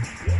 Yeah.